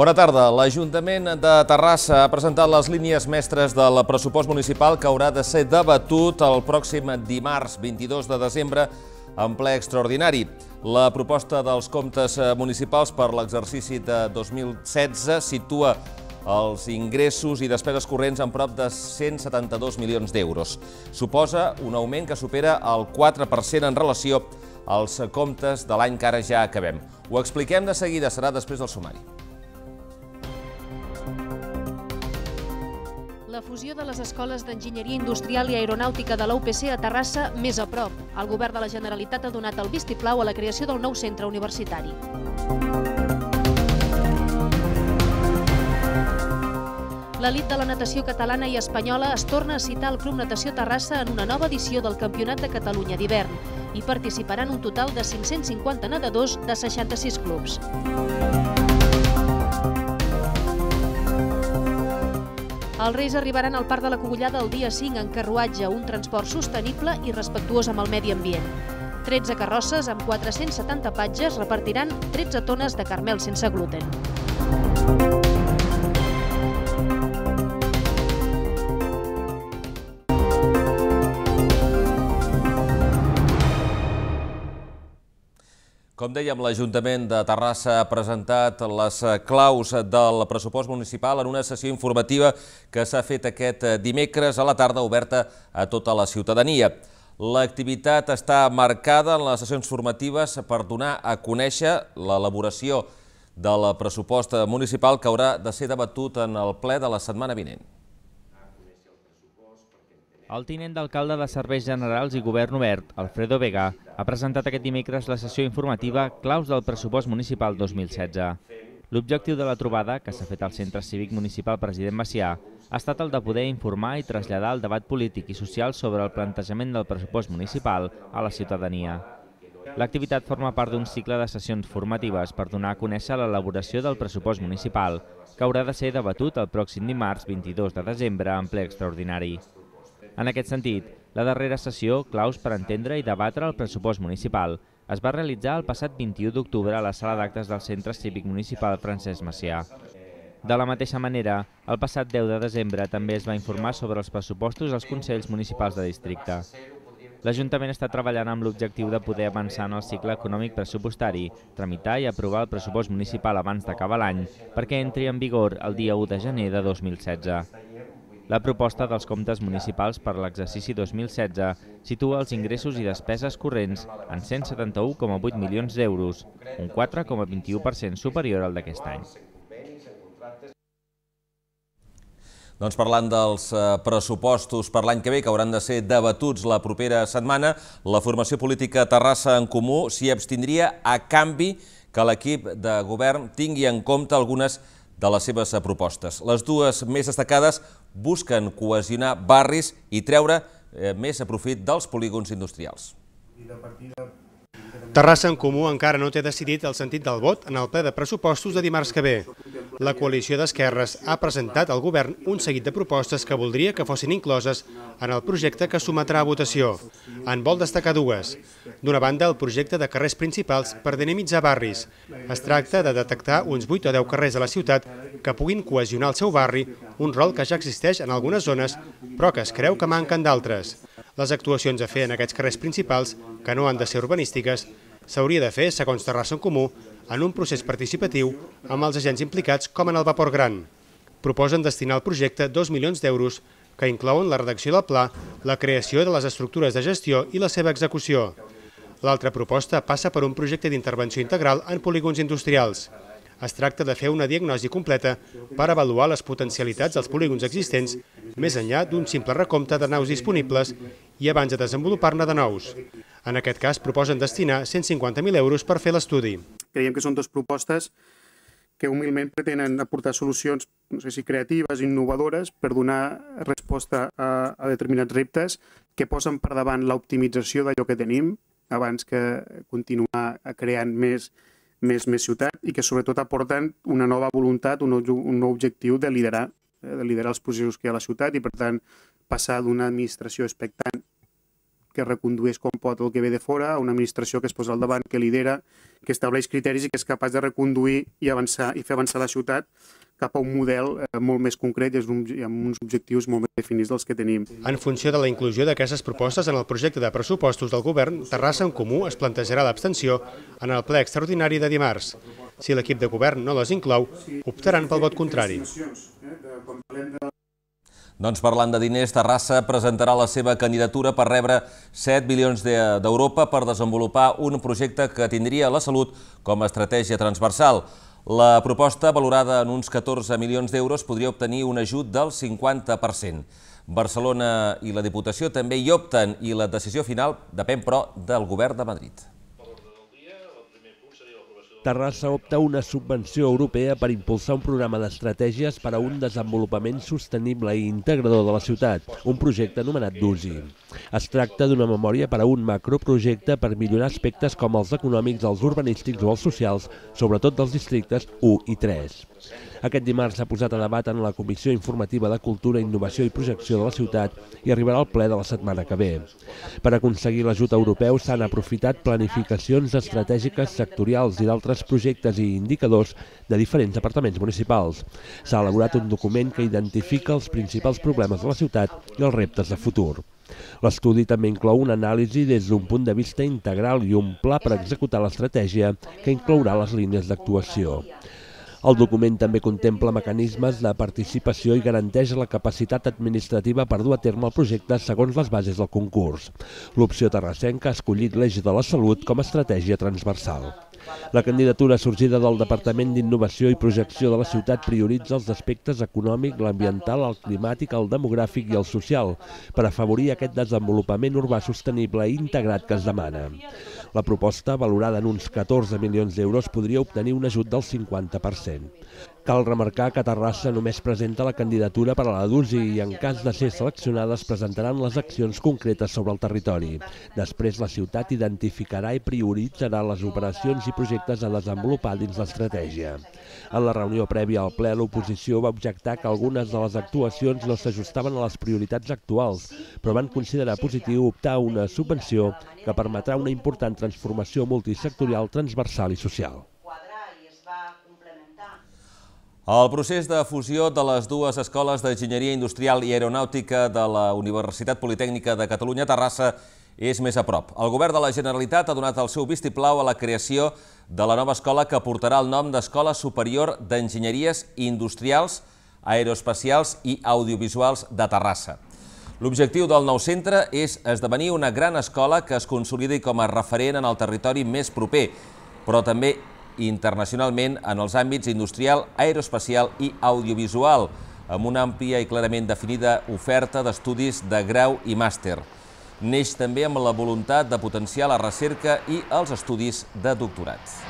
Bona tarda. L'Ajuntament de Terrassa ha presentat les línies mestres del pressupost municipal que haurà de ser debatut el pròxim dimarts 22 de desembre en ple extraordinari. La proposta dels comptes municipals per l'exercici de 2016 situa els ingressos i despeses corrents en prop de 172 milions d'euros. Suposa un augment que supera el 4% en relació als comptes de l'any que ara ja acabem. Ho expliquem de seguida, serà després del sumari. La fusió de les escoles d'enginyeria industrial i aeronàutica de la UPC a Terrassa més a prop. El govern de la Generalitat ha donat el vistiplau a la creació del nou centre universitari. L'elit de la natació catalana i espanyola es torna a citar al Club Natació Terrassa en una nova edició del Campionat de Catalunya d'hivern. Hi participaran un total de 550 nedadors de 66 clubs. Els Reis arribaran al Parc de la Cogullada el dia 5 en carruatge, un transport sostenible i respectuós amb el medi ambient. 13 carrosses amb 470 patges repartiran 13 tones de carmel sense gluten. Com dèiem, l'Ajuntament de Terrassa ha presentat les claus del pressupost municipal en una sessió informativa que s'ha fet aquest dimecres a la tarda oberta a tota la ciutadania. L'activitat està marcada en les sessions formatives per donar a conèixer l'elaboració del pressupost municipal que haurà de ser debatut en el ple de la setmana vinent. El tinent d'alcalde de Serveis Generals i Govern Obert, Alfredo Vega, ha presentat aquest dimecres la sessió informativa Claus del pressupost municipal 2016. L'objectiu de la trobada, que s'ha fet al Centre Cívic Municipal President Macià, ha estat el de poder informar i traslladar el debat polític i social sobre el plantejament del pressupost municipal a la ciutadania. L'activitat forma part d'un cicle de sessions formatives per donar a conèixer l'elaboració del pressupost municipal, que haurà de ser debatut el pròxim dimarts 22 de desembre en ple extraordinari. En aquest sentit, la darrera sessió, claus per entendre i debatre el pressupost municipal, es va realitzar el passat 21 d'octubre a la sala d'actes del Centre Cívic Municipal Francesc Macià. De la mateixa manera, el passat 10 de desembre també es va informar sobre els pressupostos als Consells Municipals de Districte. L'Ajuntament està treballant amb l'objectiu de poder avançar en el cicle econòmic pressupostari, tramitar i aprovar el pressupost municipal abans d'acabar l'any perquè entri en vigor el dia 1 de gener de 2016. La proposta dels comptes municipals per l'exercici 2016 situa els ingressos i despeses corrents en 171,8 milions d'euros, un 4,21% superior al d'aquest any. Doncs parlant dels eh, pressupostos per l'any que ve, que hauran de ser debatuts la propera setmana, la formació política Terrassa en Comú s'hi abstindria a canvi que l'equip de govern tingui en compte algunes de les seves propostes. Les dues més destacades busquen cohesionar barris i treure eh, més a profit dels polígons industrials. Terrassa en Comú encara no té decidit el sentit del vot en el ple de pressupostos de dimarts que ve. La coalició d'esquerres ha presentat al govern un seguit de propostes que voldria que fossin incloses en el projecte que sometrà a votació. En vol destacar dues. D'una banda, el projecte de carrers principals per dinamitzar barris. Es tracta de detectar uns 8 o 10 carrers de la ciutat que puguin cohesionar el seu barri, un rol que ja existeix en algunes zones, però que es creu que manquen d'altres. Les actuacions a fer en aquests carrers principals, que no han de ser urbanístiques, s'hauria de fer, segons Terrassa en Comú, en un procés participatiu amb els agents implicats com en el vapor gran. Proposen destinar al projecte 2 milions d'euros que inclouen la redacció del pla, la creació de les estructures de gestió i la seva execució. L'altra proposta passa per un projecte d'intervenció integral en polígons industrials. Es tracta de fer una diagnosi completa per avaluar les potencialitats dels polígons existents més enllà d'un simple recompte de naus disponibles i abans de desenvolupar-ne de nous. En aquest cas, proposen destinar 150.000 euros per fer l'estudi. Creiem que són dues propostes que humilment pretenen aportar solucions, no sé si creatives, innovadores, per donar resposta a, a determinats reptes que posen per davant l'optimització d'allò que tenim abans que continuar creant més més, més ciutat i que sobretot aporten una nova voluntat, un, un nou objectiu de liderar, eh, de liderar els processos que hi ha a la ciutat i per tant passar d'una administració expectant que recondueix com pot el que ve de fora a una administració que es posa al davant, que lidera que estableix criteris i que és capaç de reconduir i avançar i fer avançar la ciutat cap a un model eh, molt més concret i amb uns objectius molt més definits dels que tenim. En funció de la inclusió d'aquestes propostes en el projecte de pressupostos del govern, Terrassa en Comú es plantejarà l'abstenció en el ple extraordinari de dimarts. Si l'equip de govern no les inclou, optaran pel vot contrari. Doncs parlant de diners, Terrassa presentarà la seva candidatura per rebre 7 milions d'Europa per desenvolupar un projecte que tindria la salut com a estratègia transversal. La proposta, valorada en uns 14 milions d'euros, podria obtenir un ajut del 50%. Barcelona i la Diputació també hi opten i la decisió final depèn, però, del govern de Madrid. Terrassa opta una subvenció europea per impulsar un programa d'estratègies per a un desenvolupament sostenible i integrador de la ciutat, un projecte anomenat DUSI. Es tracta d'una memòria per a un macroprojecte per millorar aspectes com els econòmics, els urbanístics o els socials, sobretot dels districtes 1 i 3. Aquest dimarts s'ha posat a debat en la Comissió Informativa de Cultura, Innovació i Projecció de la ciutat i arribarà al ple de la setmana que ve. Per aconseguir l'ajut europeu s'han aprofitat planificacions estratègiques sectorials i d'altres projectes i indicadors de diferents departaments municipals. S'ha elaborat un document que identifica els principals problemes de la ciutat i els reptes de futur. L'estudi també inclou una anàlisi des d'un punt de vista integral i un pla per executar l'estratègia que inclourà les línies d'actuació. El document també contempla mecanismes de participació i garanteix la capacitat administrativa per dur a terme el projecte segons les bases del concurs. L'opció terrassenca ha escollit l'eix de la salut com a estratègia transversal. La candidatura sorgida del Departament d'Innovació i Projecció de la ciutat prioritza els aspectes econòmic, l'ambiental, el climàtic, el demogràfic i el social per afavorir aquest desenvolupament urbà sostenible i integrat que es demana. La proposta, valorada en uns 14 milions d'euros, podria obtenir un ajut del 50%. Cal remarcar que Terrassa només presenta la candidatura per a la DUSI i en cas de ser seleccionada es presentaran les accions concretes sobre el territori. Després la ciutat identificarà i prioritzarà les operacions i projectes a desenvolupar dins l'estratègia. En la reunió prèvia al ple, l'oposició va objectar que algunes de les actuacions no s'ajustaven a les prioritats actuals, però van considerar positiu optar a una subvenció que permetrà una important transformació multisectorial, transversal i social. El procés de fusió de les dues escoles d'Enginyeria Industrial i Aeronàutica de la Universitat Politècnica de Catalunya Terrassa és més a prop. El govern de la Generalitat ha donat el seu vistiplau a la creació de la nova escola que portarà el nom d'Escola Superior d'Enginyeries Industrials, Aeroespacials i Audiovisuals de Terrassa. L'objectiu del nou centre és esdevenir una gran escola que es consolidi com a referent en el territori més proper, però també internacionalment en els àmbits industrial, aeroespacial i audiovisual, amb una àmplia i clarament definida oferta d'estudis de grau i màster. Neix també amb la voluntat de potenciar la recerca i els estudis de doctorat.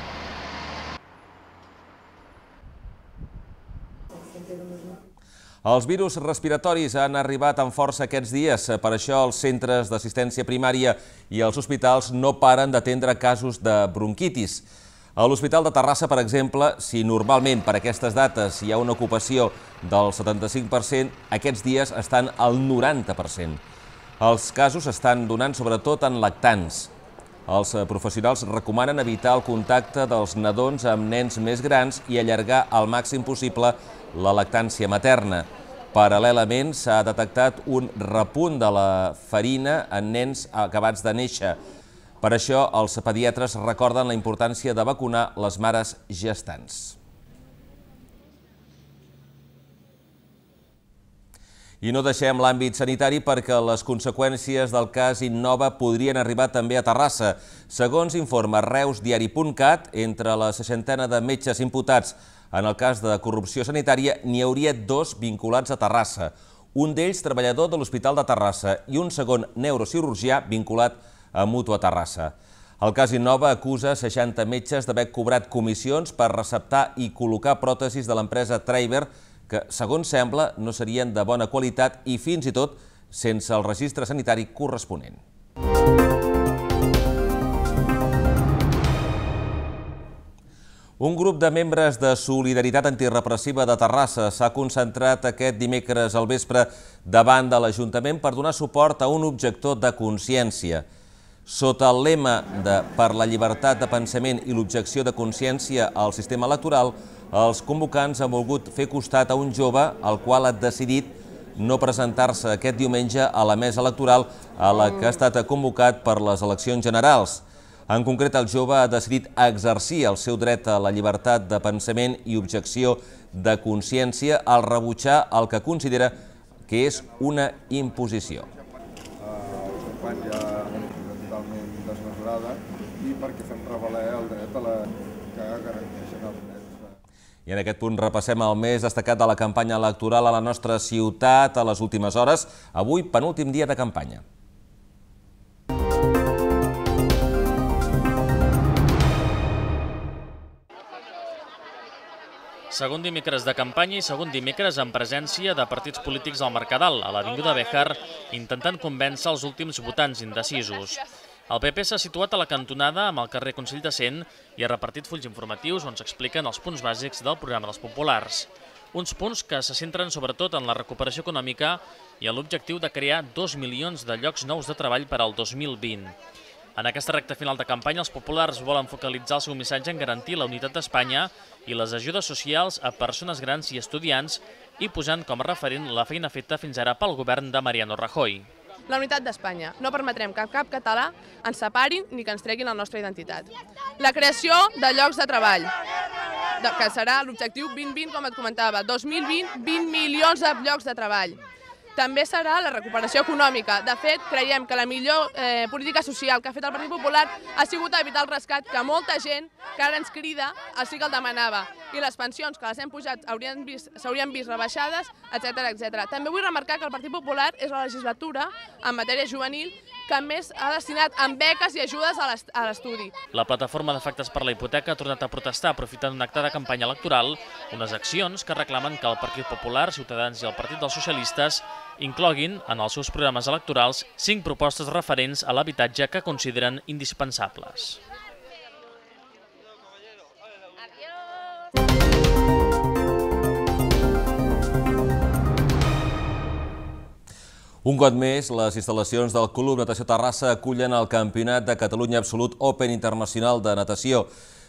Els virus respiratoris han arribat amb força aquests dies. Per això els centres d'assistència primària i els hospitals no paren d'atendre casos de bronquitis. A l'Hospital de Terrassa, per exemple, si normalment per aquestes dates hi ha una ocupació del 75%, aquests dies estan al 90%. Els casos estan donant sobretot en lactants. Els professionals recomanen evitar el contacte dels nadons amb nens més grans i allargar al màxim possible la lactància materna. Paral·lelament, s'ha detectat un repunt de la farina en nens acabats de néixer, per això, els pediatres recorden la importància de vacunar les mares gestants. I no deixem l'àmbit sanitari perquè les conseqüències del cas Innova podrien arribar també a Terrassa. Segons informa reusdiari.cat, entre la seixantena de metges imputats en el cas de corrupció sanitària, n'hi hauria dos vinculats a Terrassa. Un d'ells treballador de l'Hospital de Terrassa i un segon neurocirurgià vinculat a a Mutua Terrassa. El cas Innova acusa 60 metges d'haver cobrat comissions per receptar i col·locar pròtesis de l'empresa Treiber que, segons sembla, no serien de bona qualitat i fins i tot sense el registre sanitari corresponent. Un grup de membres de Solidaritat Antirepressiva de Terrassa s'ha concentrat aquest dimecres al vespre davant de l'Ajuntament per donar suport a un objector de consciència. Sota el lema de per la llibertat de pensament i l'objecció de consciència al sistema electoral, els convocants han volgut fer costat a un jove al qual ha decidit no presentar-se aquest diumenge a la mesa electoral a la que ha estat convocat per les eleccions generals. En concret, el jove ha decidit exercir el seu dret a la llibertat de pensament i objecció de consciència al rebutjar el que considera que és una imposició. El company ja totalment desmesurada i perquè fem reveler el dret a la que garanteixen els drets. En aquest punt repassem el més destacat de la campanya electoral a la nostra ciutat a les últimes hores. Avui, penúltim dia de campanya. Segon dimecres de campanya i segon dimecres en presència de partits polítics al Mercadal, a l'Avinguda Béjar, intentant convèncer els últims votants indecisos. El PP s'ha situat a la cantonada amb el carrer Consell de Cent i ha repartit fulls informatius on s'expliquen els punts bàsics del programa dels populars. Uns punts que se centren sobretot en la recuperació econòmica i en l'objectiu de crear 2 milions de llocs nous de treball per al 2020. En aquesta recta final de campanya, els populars volen focalitzar el seu missatge en garantir la unitat d'Espanya i les ajudes socials a persones grans i estudiants i posant com a referent la feina feta fins ara pel govern de Mariano Rajoy. La unitat d'Espanya. No permetrem que cap català ens separin ni que ens treguin la nostra identitat. La creació de llocs de treball, que serà l'objectiu 2020, com et comentava. 2020, 20 milions de llocs de treball també serà la recuperació econòmica. De fet, creiem que la millor eh, política social que ha fet el Partit Popular ha sigut evitar el rescat que molta gent que ara ens crida sí que el demanava. I les pensions que les hem pujat s'haurien vist, vist rebaixades, etc etc. També vull remarcar que el Partit Popular és la legislatura en matèria juvenil que més ha destinat en beques i ajudes a l'estudi. La plataforma d'efectes per la hipoteca ha tornat a protestar aprofitant un acte de campanya electoral, unes accions que reclamen que el Partit Popular, Ciutadans i el Partit dels Socialistes incloguin en els seus programes electorals cinc propostes referents a l'habitatge que consideren indispensables. Un got més, les instal·lacions del Club Natació Terrassa acullen el Campionat de Catalunya Absolut Open Internacional de Natació.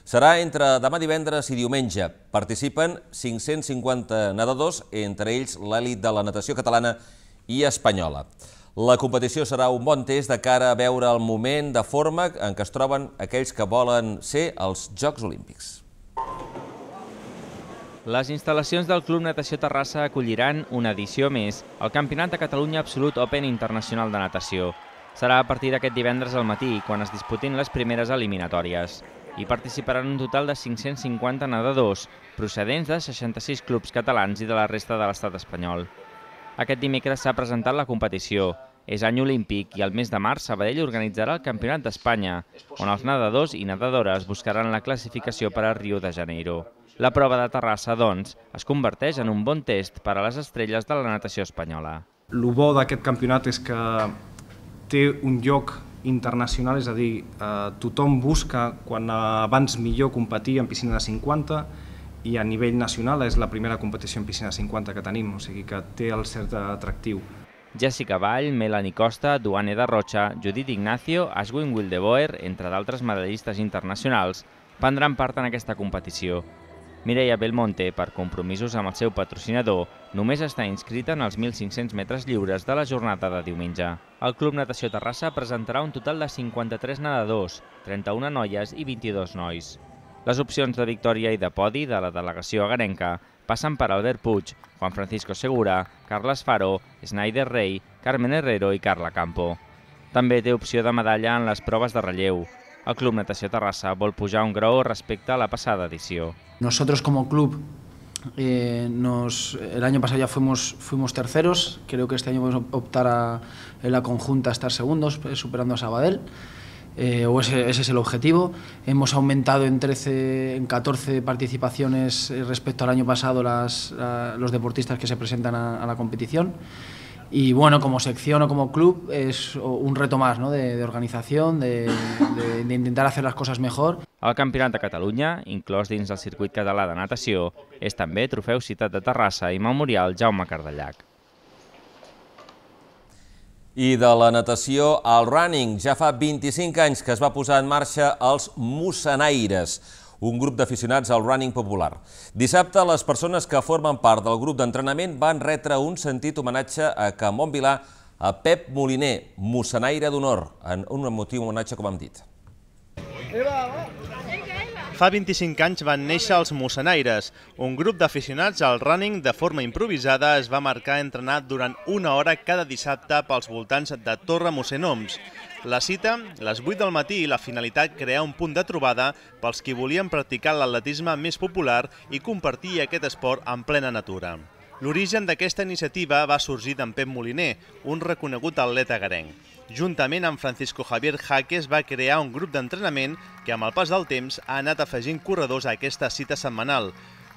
Serà entre demà divendres i diumenge. Participen 550 nedadors, entre ells l'èlit de la natació catalana i espanyola. La competició serà un bon test de cara a veure el moment de forma en què es troben aquells que volen ser els Jocs Olímpics. Les instal·lacions del Club Natació Terrassa acolliran una edició més al Campionat de Catalunya Absolut Open Internacional de Natació. Serà a partir d'aquest divendres al matí, quan es disputin les primeres eliminatòries. Hi participaran un total de 550 nedadors, procedents de 66 clubs catalans i de la resta de l'estat espanyol. Aquest dimecres s'ha presentat la competició. És any olímpic i el mes de març Sabadell organitzarà el Campionat d'Espanya, on els nedadors i nedadores buscaran la classificació per a Rio de Janeiro. La prova de Terrassa, doncs, es converteix en un bon test per a les estrelles de la natació espanyola. El bo d'aquest campionat és que té un lloc internacional, és a dir, eh, tothom busca quan abans millor competir en piscina de 50 i a nivell nacional és la primera competició en piscina de 50 que tenim, o sigui que té el cert atractiu. Jessica Vall, Melanie Costa, Duane de Rocha, Judit Ignacio, Ashwin Wildeboer, entre d'altres medallistes internacionals, prendran part en aquesta competició. Mireia Belmonte, per compromisos amb el seu patrocinador, només està inscrita en els 1.500 metres lliures de la jornada de diumenge. El Club Natació Terrassa presentarà un total de 53 nedadors, 31 noies i 22 nois. Les opcions de victòria i de podi de la delegació agarenca passen per Albert Puig, Juan Francisco Segura, Carles Faro, Snyder Rey, Carmen Herrero i Carla Campo. També té opció de medalla en les proves de relleu, el Club Natació Terrassa vol pujar un grau respecte a la passada edició. Nosotros como club eh, nos, el año pasado ya fuimos, fuimos terceros, creo que este año podemos optar a, en la conjunta a estar segundos, eh, superando a Sabadell. Eh, o ese, ese, es el objetivo. Hemos aumentado en, 13, en 14 participaciones eh, respecto al año pasado las, la, los deportistas que se presentan a, a la competición. Y bueno, como sección o como club es un reto más ¿no? de, de organización, de, de, de intentar hacer las cosas mejor. El Campionat de Catalunya, inclòs dins del circuit català de natació, és també trofeu Ciutat de Terrassa i Memorial Jaume Cardellac. I de la natació al running, ja fa 25 anys que es va posar en marxa els Mussanaires, un grup d'aficionats al running popular. Dissabte, les persones que formen part del grup d'entrenament van retre un sentit homenatge a Camon Vilà a Pep Moliner, Mussanaire d'honor, en un motiu homenatge, com hem dit. Fa 25 anys van néixer els Mussanaires. Un grup d'aficionats al running de forma improvisada es va marcar entrenar durant una hora cada dissabte pels voltants de Torre Mossenoms. La cita, les 8 del matí i la finalitat crear un punt de trobada pels qui volien practicar l'atletisme més popular i compartir aquest esport en plena natura. L'origen d'aquesta iniciativa va sorgir d'en Pep Moliner, un reconegut atleta garenc. Juntament amb Francisco Javier Jaques va crear un grup d'entrenament que amb el pas del temps ha anat afegint corredors a aquesta cita setmanal.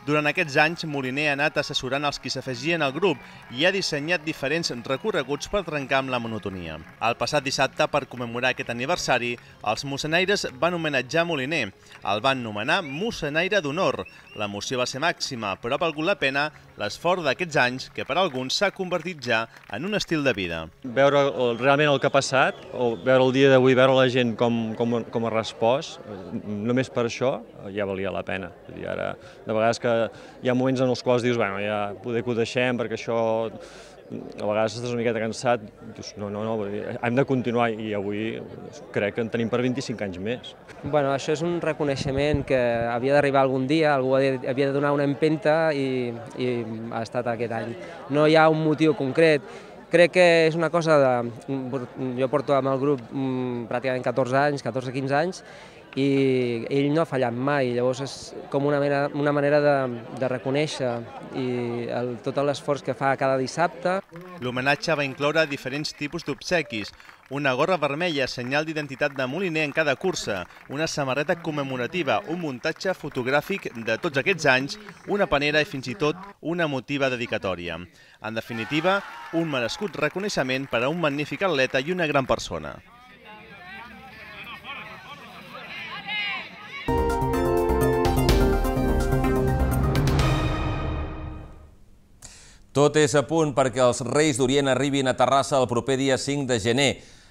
Durant aquests anys, Moliner ha anat assessorant els qui s'afegien al grup i ha dissenyat diferents recorreguts per trencar amb la monotonia. El passat dissabte, per commemorar aquest aniversari, els mossenaires van homenatjar Moliner. El van nomenar Mossenaire d'Honor. L'emoció va ser màxima, però ha valgut la pena l'esforç d'aquests anys que per alguns s'ha convertit ja en un estil de vida. Veure realment el que ha passat, o veure el dia d'avui, veure la gent com, com, com ha respost, només per això ja valia la pena. Ara, de vegades que hi ha moments en els quals dius, bueno, ja poder que ho deixem perquè això a vegades estàs una miqueta cansat, dius, no, no, no, hem de continuar i avui crec que en tenim per 25 anys més. Bueno, això és un reconeixement que havia d'arribar algun dia, algú havia de donar una empenta i, i ha estat aquest any. No hi ha un motiu concret, crec que és una cosa de... Jo porto amb el grup mm, pràcticament 14 anys, 14-15 anys, i ell no ha fallat mai, llavors és com una manera, una manera de, de reconèixer i el, tot l'esforç que fa cada dissabte. L'homenatge va incloure diferents tipus d'obsequis, una gorra vermella, senyal d'identitat de Moliner en cada cursa, una samarreta commemorativa, un muntatge fotogràfic de tots aquests anys, una panera i fins i tot una emotiva dedicatòria. En definitiva, un merescut reconeixement per a un magnífic atleta i una gran persona. Tot és a punt perquè els Reis d'Orient arribin a Terrassa el proper dia 5 de gener.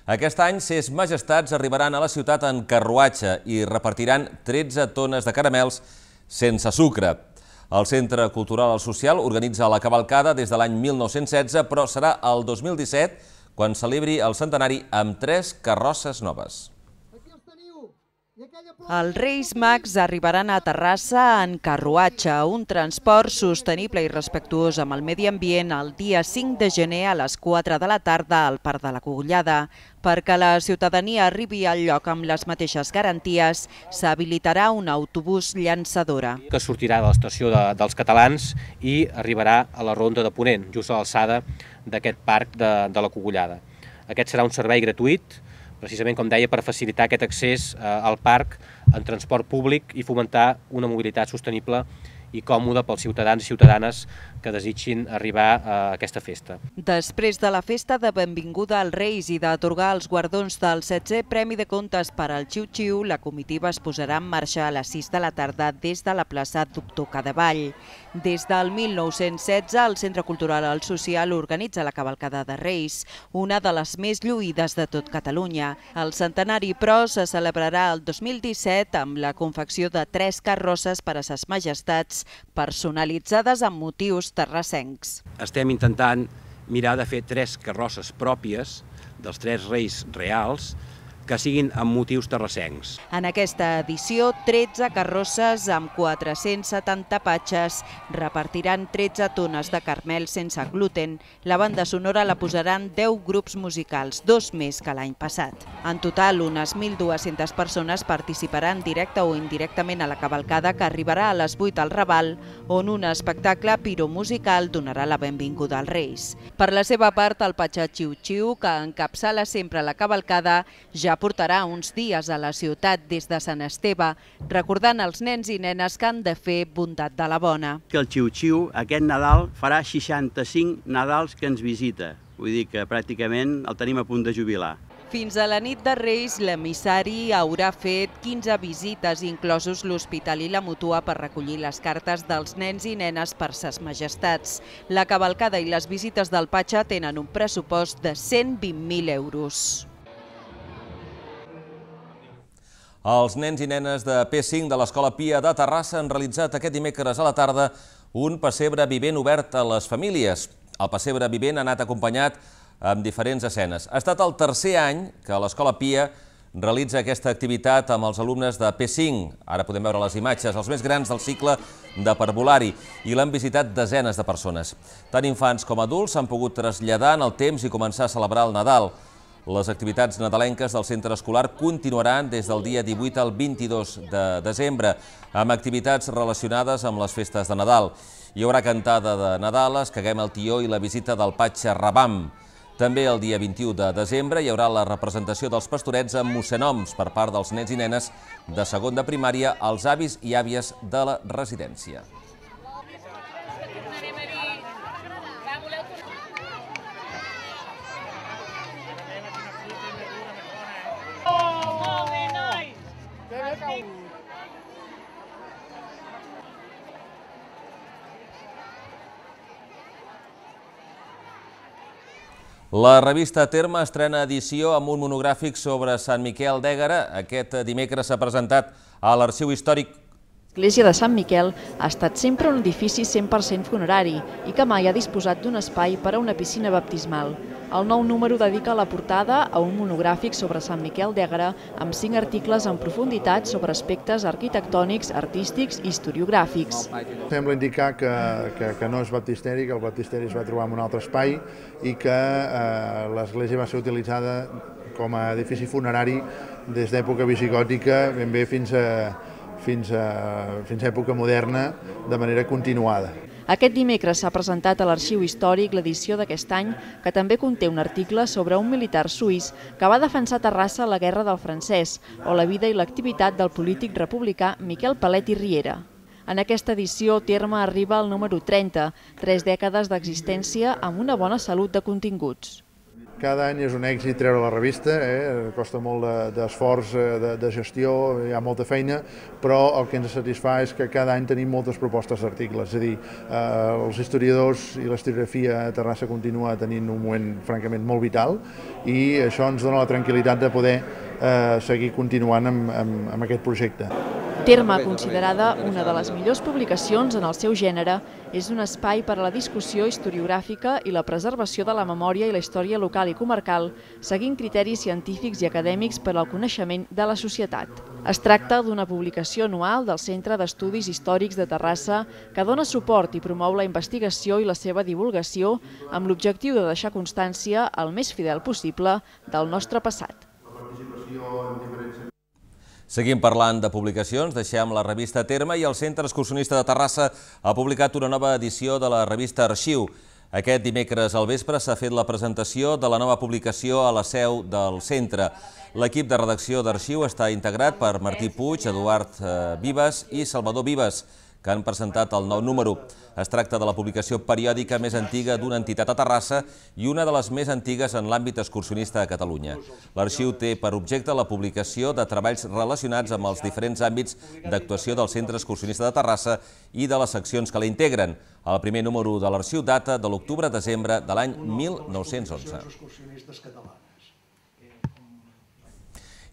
Aquest any, ses majestats arribaran a la ciutat en carruatge i repartiran 13 tones de caramels sense sucre. El Centre Cultural Social organitza la cavalcada des de l'any 1916, però serà el 2017 quan celebri el centenari amb tres carrosses noves. Els Reis Mags arribaran a Terrassa en carruatge, un transport sostenible i respectuós amb el medi ambient el dia 5 de gener a les 4 de la tarda al Parc de la Cogullada. Perquè la ciutadania arribi al lloc amb les mateixes garanties, s'habilitarà un autobús llançadora. Que sortirà de l'estació de, dels catalans i arribarà a la ronda de Ponent, just a l'alçada d'aquest parc de, de la Cogullada. Aquest serà un servei gratuït, precisament, com deia, per facilitar aquest accés eh, al parc en transport públic i fomentar una mobilitat sostenible i còmode pels ciutadans i ciutadanes que desitgin arribar a aquesta festa. Després de la festa de benvinguda als Reis i d'atorgar els guardons del 16è Premi de Contes per al Xiu-Xiu, la comitiva es posarà en marxa a les 6 de la tarda des de la plaça Doctor Cadevall. Des del 1916, el Centre Cultural al Social organitza la cavalcada de Reis, una de les més lluïdes de tot Catalunya. El centenari, però, se celebrarà el 2017 amb la confecció de tres carrosses per a ses majestats personalitzades amb motius terrassencs. Estem intentant mirar de fer tres carrosses pròpies dels tres reis reals que siguin amb motius terrassencs. En aquesta edició, 13 carrosses amb 470 patxes repartiran 13 tones de carmel sense gluten. La banda sonora la posaran 10 grups musicals, dos més que l'any passat. En total, unes 1.200 persones participaran directe o indirectament a la cavalcada que arribarà a les 8 al Raval, on un espectacle piromusical donarà la benvinguda als Reis. Per la seva part, el Patxà Xiu Xiu, que encapçala sempre la cavalcada, ja portarà uns dies a la ciutat des de Sant Esteve, recordant als nens i nenes que han de fer bondat de la bona. Que el Xiu-Xiu aquest Nadal farà 65 Nadals que ens visita. Vull dir que pràcticament el tenim a punt de jubilar. Fins a la nit de Reis, l'emissari haurà fet 15 visites, inclosos l'Hospital i la Mutua, per recollir les cartes dels nens i nenes per ses majestats. La cavalcada i les visites del Patxa tenen un pressupost de 120.000 euros. Els nens i nenes de P5 de l'Escola Pia de Terrassa han realitzat aquest dimecres a la tarda un pessebre vivent obert a les famílies. El pessebre vivent ha anat acompanyat amb diferents escenes. Ha estat el tercer any que l'Escola Pia realitza aquesta activitat amb els alumnes de P5. Ara podem veure les imatges, els més grans del cicle de parvulari, i l'han visitat desenes de persones. Tant infants com adults s'han pogut traslladar en el temps i començar a celebrar el Nadal. Les activitats nadalenques del centre escolar continuaran des del dia 18 al 22 de desembre, amb activitats relacionades amb les festes de Nadal. Hi haurà cantada de Nadal, escaguem el tió i la visita del Patxa Rabam. També el dia 21 de desembre hi haurà la representació dels pastorets amb mossenoms per part dels nens i nenes de segon de primària als avis i àvies de la residència. La revista Terme estrena edició amb un monogràfic sobre Sant Miquel d'Ègara. Aquest dimecres s'ha presentat a l'Arxiu Històric L'església de Sant Miquel ha estat sempre un edifici 100% funerari i que mai ha disposat d'un espai per a una piscina baptismal. El nou número dedica la portada a un monogràfic sobre Sant Miquel d'Ègara amb cinc articles en profunditat sobre aspectes arquitectònics, artístics i historiogràfics. Sembla indicar que, que, que no és baptisteri, que el baptisteri es va trobar en un altre espai i que eh, l'església va ser utilitzada com a edifici funerari des d'època visigòtica ben bé fins a, fins a, fins a època moderna de manera continuada. Aquest dimecres s'ha presentat a l'Arxiu Històric l'edició d'aquest any, que també conté un article sobre un militar suís que va defensar Terrassa a la Guerra del Francès o la vida i l'activitat del polític republicà Miquel Palet i Riera. En aquesta edició, Terme arriba al número 30, tres dècades d'existència amb una bona salut de continguts. Cada any és un èxit treure la revista, eh? costa molt d'esforç de, de, de gestió, hi ha molta feina, però el que ens satisfà és que cada any tenim moltes propostes d'articles, és a dir, eh, els historiadors i l'estoriografia a Terrassa continua tenint un moment francament molt vital i això ens dona la tranquil·litat de poder eh, seguir continuant amb, amb, amb aquest projecte. Terme, considerada una de les millors publicacions en el seu gènere, és un espai per a la discussió historiogràfica i la preservació de la memòria i la història local i comarcal, seguint criteris científics i acadèmics per al coneixement de la societat. Es tracta d'una publicació anual del Centre d'Estudis Històrics de Terrassa que dona suport i promou la investigació i la seva divulgació amb l'objectiu de deixar constància el més fidel possible del nostre passat. Seguim parlant de publicacions, deixem la revista Terme i el Centre Excursionista de Terrassa ha publicat una nova edició de la revista Arxiu. Aquest dimecres al vespre s'ha fet la presentació de la nova publicació a la seu del centre. L'equip de redacció d'Arxiu està integrat per Martí Puig, Eduard eh, Vives i Salvador Vives que han presentat el nou número. Es tracta de la publicació periòdica més antiga d'una entitat a Terrassa i una de les més antigues en l'àmbit excursionista a Catalunya. L'arxiu té per objecte la publicació de treballs relacionats amb els diferents àmbits d'actuació del Centre Excursionista de Terrassa i de les seccions que la integren. El primer número de l'arxiu data de l'octubre-desembre de l'any 1911.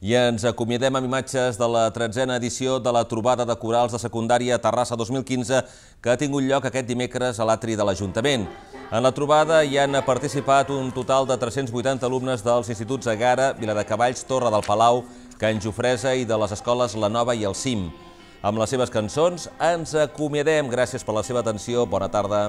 I ens acomiadem amb imatges de la tretzena edició de la trobada de corals de secundària Terrassa 2015 que ha tingut lloc aquest dimecres a l'atri de l'Ajuntament. En la trobada hi han participat un total de 380 alumnes dels instituts Agara, Viladecavalls, Torre del Palau, Can Jofresa i de les escoles La Nova i el CIM. Amb les seves cançons ens acomiadem. Gràcies per la seva atenció. Bona tarda.